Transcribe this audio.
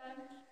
Then